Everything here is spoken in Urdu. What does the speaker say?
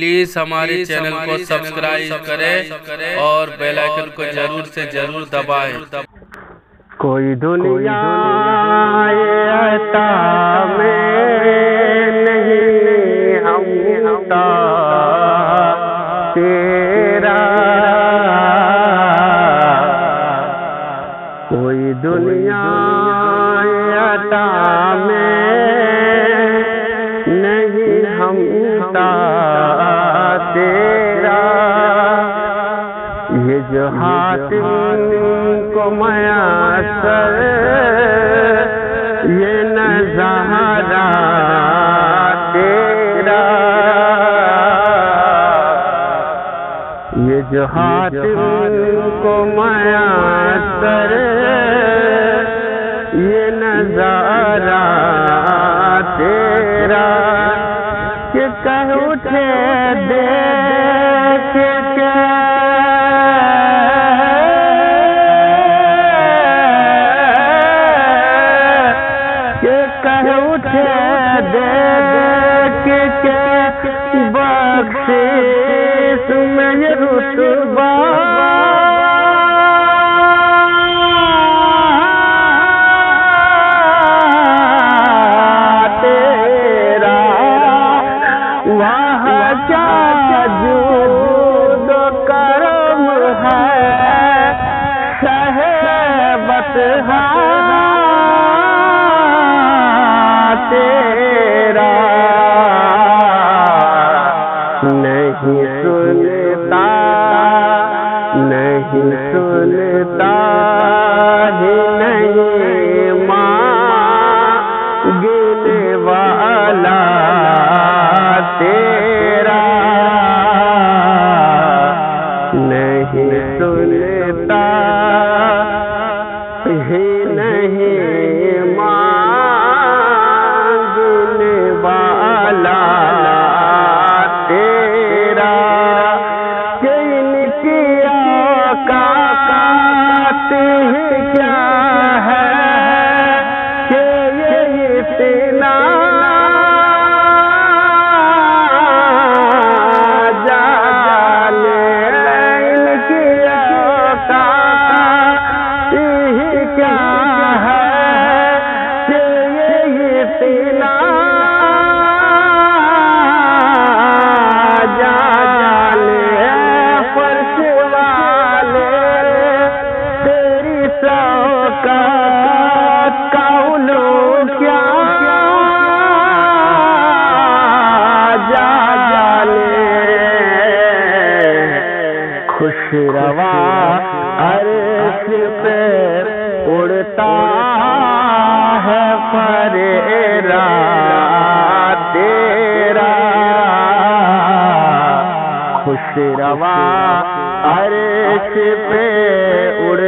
پلیز ہمارے چینل کو سبسکرائب کریں اور بیل آئیکن کو ضرور سے ضرور دبائیں۔ کوئی دنیا عطا میں نہیں ہمتا تیرا۔ کوئی دنیا عطا میں یہ جو ہاتھ کو میسر یہ نظارہ تیرا یہ جو ہاتھ کو میسر یہ نظارہ تیرا کہ کہ اٹھے دیکھ دیکھ کے بخش سنتا نہیں سنتا ہی نہیں ماں گنے والا تیرا۔ نہیں سنتا ہی نہیں کیا ہے کہ یہ اتنا والے تیری سوکات کا کیا خوش روا عرش پہ اڑتا ہے فریرا تیرا۔ خوش روا عرش پہ اڑ